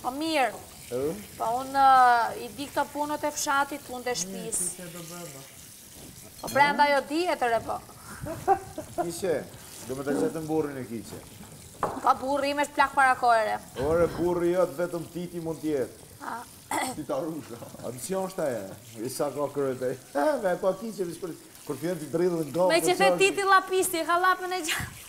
Po mirë. Po unë i di këto punët e fshatit, punët e shpis. Po brenda jo di e të repo. Kishe, domethënë burrin e kishe. Pa burri ime është plak para kohe. Ore, burri yt vetëm Titi mund të jetë. Ti ta rusha. A të që është aje? I sa ka kërët e... Me e pa kishe, vishë për... Kur të jenë të dridhë në gavë... Meqë the Titi lapisti, ka lapën e gjatë.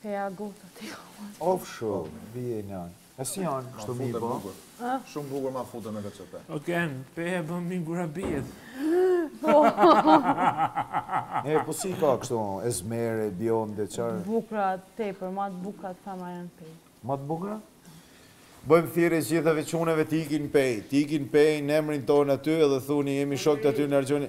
Te ja gota ti ka mos. Of shu, bie nan. E si janë kështu mi po? Shumë bukur ma fute me këtë qëpe. O ken, pe e bëm mi gura bijet. Po. E, po si ka kështu, ezmere, bjonde, çarë? Bukra tepër, ma të bukrat femna janë n'Pejë. Ma të bukra? Bëjmë thirrje gjithë çunave t'ikin n'Pejë. T'ikin n'Pejë në emrin tonë aty edhe thuni jemi shok të aty në argjoni.